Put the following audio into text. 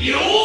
You.